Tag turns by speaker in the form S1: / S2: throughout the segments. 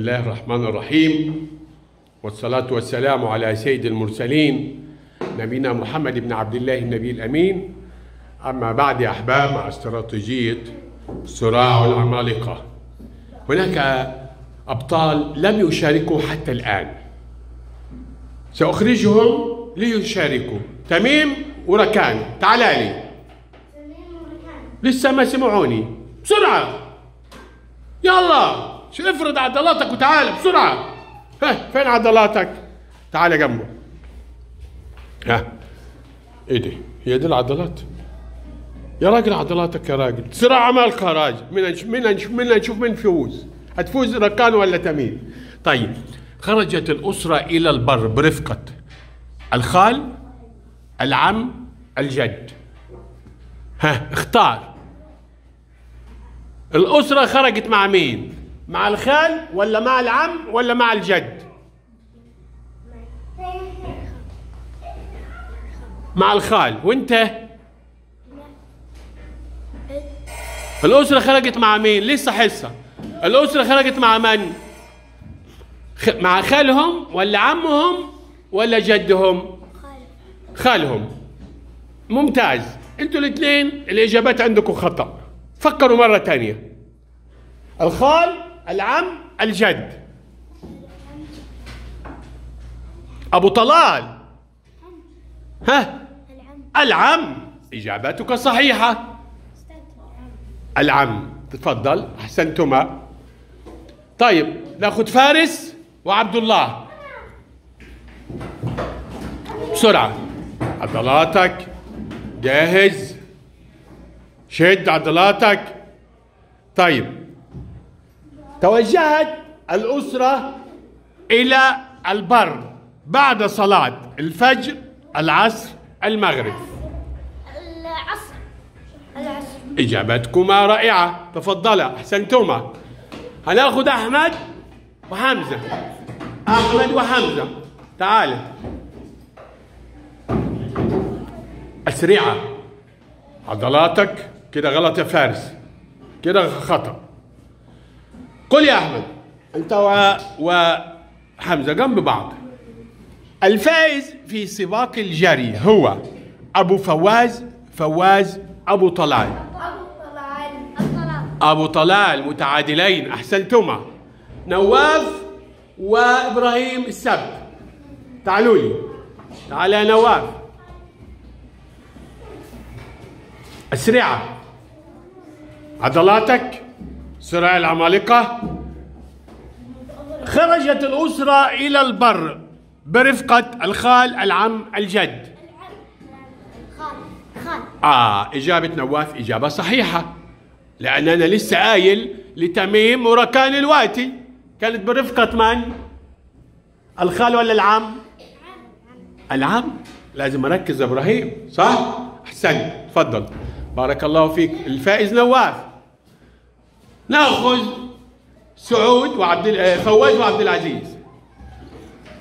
S1: الله الرحمن الرحيم والصلاة والسلام على سيد المرسلين نبينا محمد بن عبد الله النبي الأمين أما بعد يا أحباب مع استراتيجية صراع العمالقة هناك أبطال لم يشاركوا حتى الآن سأخرجهم ليشاركوا تميم وركان تعال لي لسه ما سمعوني بسرعة يلا شو افرض عضلاتك وتعال بسرعة؟ ها فين عضلاتك؟ تعال جنبه. ها إيه دي هي دي العضلات. يا راجل عضلاتك يا راجل. صراع عمالقة يا راجل من من من نشوف من فوز هتفوز ركان ولا تميم طيب خرجت الأسرة إلى البر برفقة. الخال العم الجد. ها اختار. الأسرة خرجت مع مين؟ مع الخال ولا مع العم ولا مع الجد؟ مع الخال وانت الأسرة خرجت مع مين؟ لسه حصة الأسرة خرجت مع من؟ مع خالهم ولا عمهم ولا جدهم؟ خالهم ممتاز أنتوا الاثنين الإجابات عندكم خطأ فكروا مرة تانية الخال العم الجد. أبو طلال. ها؟ العم. إجابتك صحيحة. العم. تفضل أحسنتما. طيب نأخذ فارس وعبد الله. بسرعة. عضلاتك جاهز. شد عضلاتك طيب. توجهت الأسرة إلى البر بعد صلاة الفجر العصر المغرب.
S2: العصر. العصر.
S1: إجابتكما رائعة. تفضلا أحسنتما. هناخد أحمد وحمزة. أحمد وحمزة. تعال. أسرعة عضلاتك. كده غلط يا فارس. كده خطأ. قل يا أحمد. أنت و... وحمزة جنب بعض. الفائز في سباق الجري هو أبو فواز فواز أبو طلال.
S2: أبو طلال
S1: أبو طلال متعادلين أحسنتما. نواف وإبراهيم السبت. تعالوا لي. تعال يا نواف. أسرعة. عضلاتك؟ صراع العمالقة. خرجت الأسرة إلى البر برفقة الخال العم الجد. آه إجابة نواف إجابة صحيحة لأن أنا لسه قايل لتميم وركان الوقتي كانت برفقة من؟ الخال ولا العم؟ العم. لازم أركز إبراهيم صح؟ أحسن تفضل. بارك الله فيك. الفائز نواف. ناخذ سعود وعبد آه، فواز وعبد العزيز.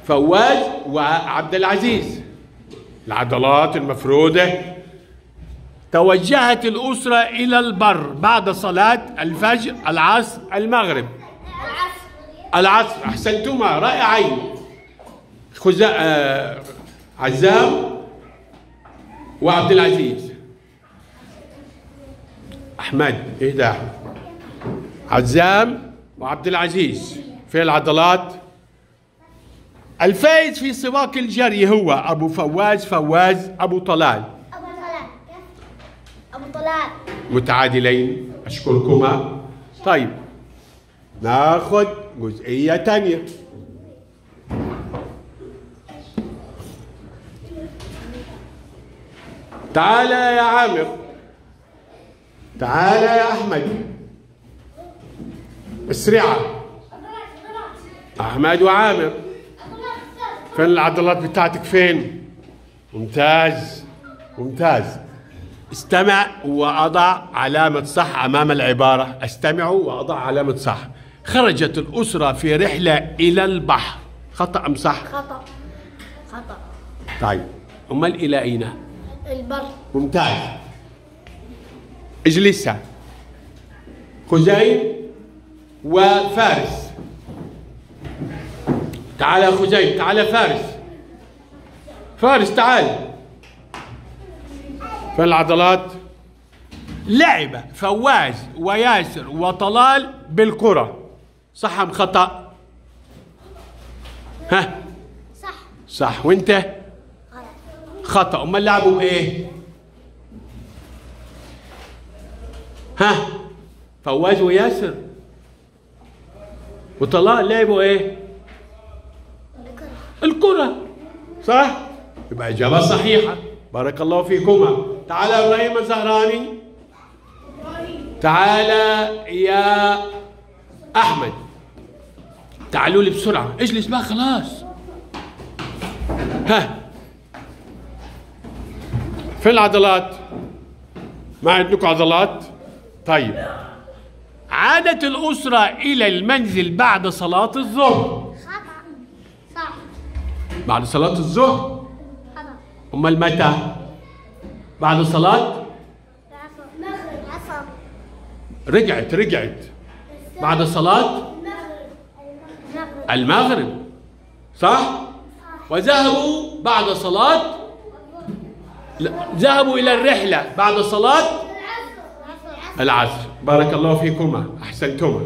S1: فواز وعبد العزيز. العضلات المفرودة. توجهت الأسرة إلى البر بعد صلاة الفجر العصر المغرب.
S2: العصر
S1: العصر أحسنتما رائعين خزا آه عزام وعبد العزيز. أحمد إيه ده؟ أحمد عزام وعبد العزيز. في العضلات الفائز في سباق الجري هو أبو فواز فواز أبو طلال.
S2: أبو طلال. أبو طلال.
S1: متعادلين. أشكركما. طيب. ناخذ جزئية تانية. تعال يا عامر. تعال يا أحمد. اسرعة أحمد وعامر فين العضلات بتاعتك فين؟ ممتاز. ممتاز. استمع وأضع علامة صح أمام العبارة. أستمع وأضع علامة صح. خرجت الأسرة في رحلة إلى البحر. خطأ أم صح؟
S2: خطأ. خطأ.
S1: طيب. أمال إلى أين
S2: البر.
S1: ممتاز. اجلسا خزين وفارس. تعال يا خزيم تعال يا فارس. فارس تعال. فين العضلات لعب فواز وياسر وطلال بالكرة. صح أم خطأ؟ ها؟
S2: صح.
S1: صح. وأنت؟
S2: غلط
S1: خطأ. أمال لعبوا بإيه؟ ها؟ فواز وياسر؟ وطلال لعبوا إيه؟
S2: الكرة.
S1: صح؟ يبقى إجابة صحيحة. بارك الله فيكما. تعال يا إبراهيم الزهراني. تعال يا أحمد. تعالوا لي بسرعة. اجلس بقى خلاص. ها. فين العضلات؟ ما عندكم عضلات؟ طيب. عادت الأسرة إلى المنزل بعد صلاة الظهر.
S2: صح
S1: بعد صلاة الظهر؟ أمال متى؟ بعد صلاة؟ رجعت رجعت. بعد صلاة؟
S2: المغرب.
S1: صح؟ وذهبوا بعد صلاة؟ لا، ذهبوا إلى الرحلة. بعد صلاة؟ العصر بارك الله فيكما. أحسنتما.